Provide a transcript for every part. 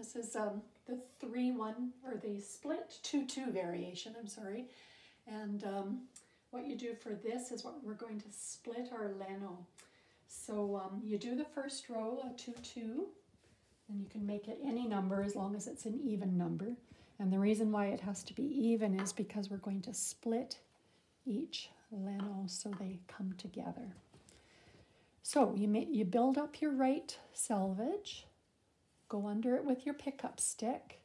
This is um, the 3-1 or the split 2-2 variation, I'm sorry. And um, what you do for this is what we're going to split our Leno. So um, you do the first row, a 2-2, and you can make it any number as long as it's an even number. And the reason why it has to be even is because we're going to split each Leno so they come together. So you, may, you build up your right selvage, go under it with your pickup stick,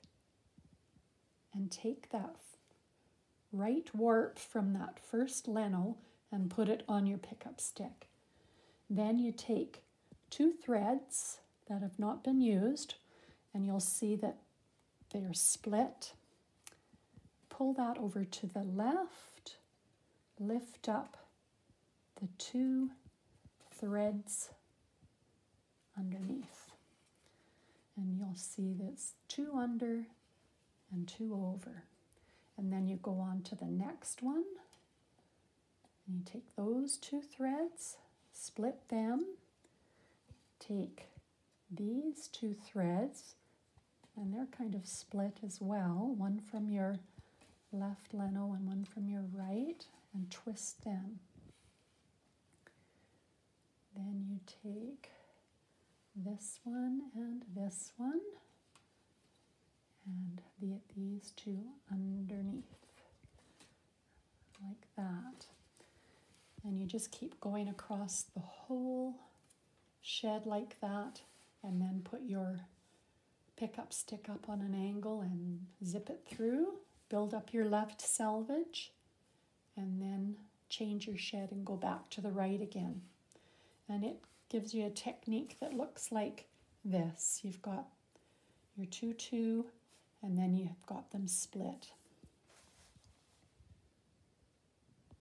and take that right warp from that first Leno and put it on your pickup stick. Then you take two threads that have not been used, and you'll see that they're split. Pull that over to the left, lift up the two threads underneath. And you'll see that's two under and two over. And then you go on to the next one. And you take those two threads, split them, take these two threads, and they're kind of split as well, one from your left leno and one from your right, and twist them. Then you take this one and this one, and the, these two underneath, like that. And you just keep going across the whole shed like that and then put your pickup stick up on an angle and zip it through. Build up your left selvage and then change your shed and go back to the right again. And it gives you a technique that looks like this. You've got your 2 2 and then you've got them split.